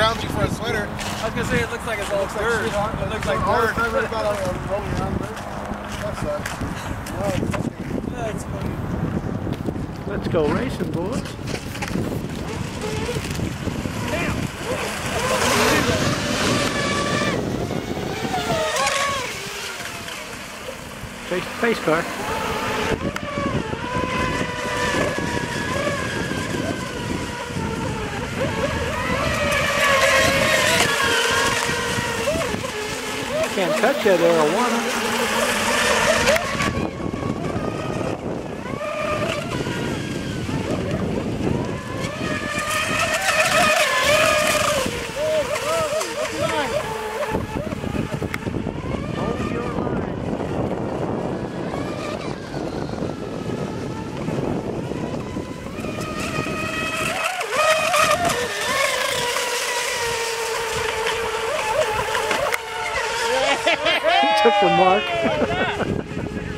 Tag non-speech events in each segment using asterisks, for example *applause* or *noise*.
scroungy for a sweater. I was gonna say it looks like it's all Looks like dirt. shit on- it looks like all dirt. the time about uh, rolling around there. That sucks. No, That's funny. Let's go racing, boys. Face to face car. Can't touch that arowana. Took the mark. *laughs*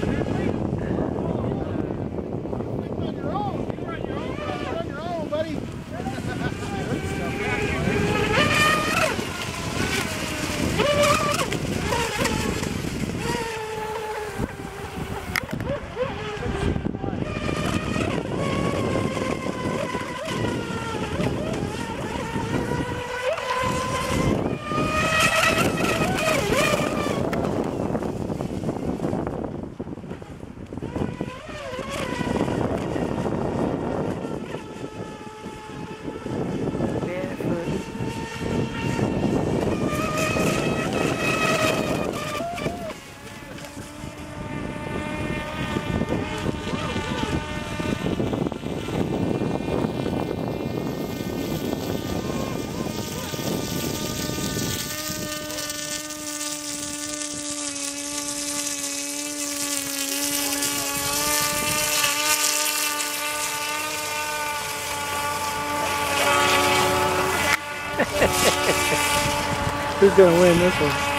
Who's gonna win this one?